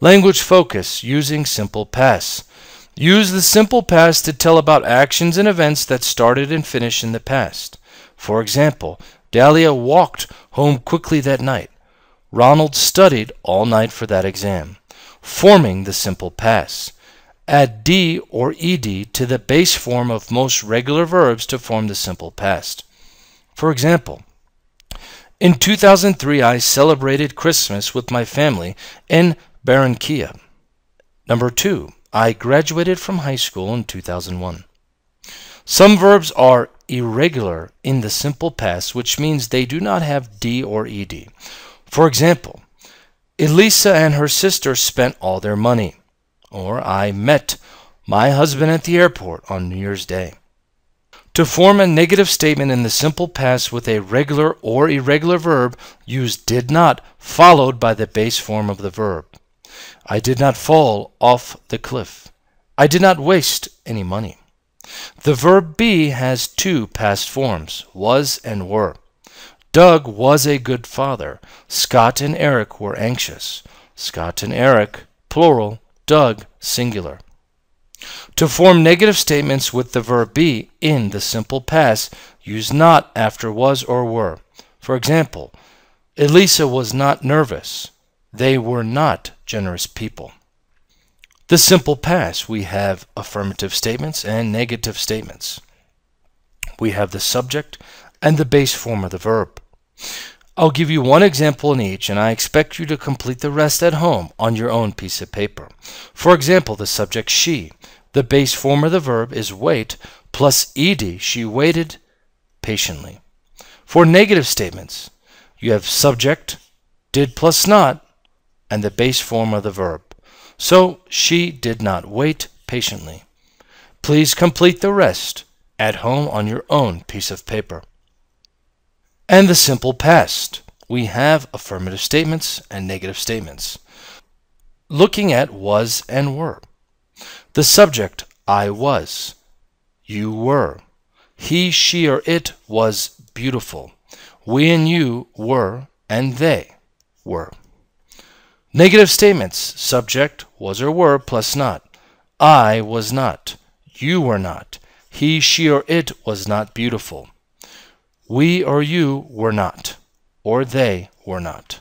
Language focus using simple past. Use the simple past to tell about actions and events that started and finished in the past. For example, Dahlia walked home quickly that night. Ronald studied all night for that exam. Forming the simple past. Add d or ed to the base form of most regular verbs to form the simple past. For example, in 2003 I celebrated Christmas with my family in Barranquilla. Number 2. I graduated from high school in 2001. Some verbs are irregular in the simple past, which means they do not have d or ed. For example, Elisa and her sister spent all their money. Or I met my husband at the airport on New Year's Day. To form a negative statement in the simple past with a regular or irregular verb, use did not followed by the base form of the verb. I did not fall off the cliff. I did not waste any money. The verb be has two past forms, was and were. Doug was a good father. Scott and Eric were anxious. Scott and Eric, plural, Doug, singular. To form negative statements with the verb be in the simple past, use not after was or were. For example, Elisa was not nervous. They were not generous people. The simple past, we have affirmative statements and negative statements. We have the subject and the base form of the verb. I'll give you one example in each, and I expect you to complete the rest at home on your own piece of paper. For example, the subject she. The base form of the verb is wait plus ed. She waited patiently. For negative statements, you have subject, did plus not, and the base form of the verb. So she did not wait patiently. Please complete the rest at home on your own piece of paper and the simple past. We have affirmative statements and negative statements. Looking at was and were. The subject, I was. You were. He, she, or it was beautiful. We and you were, and they were. Negative statements, subject, was or were, plus not. I was not. You were not. He, she, or it was not beautiful. We or you were not, or they were not.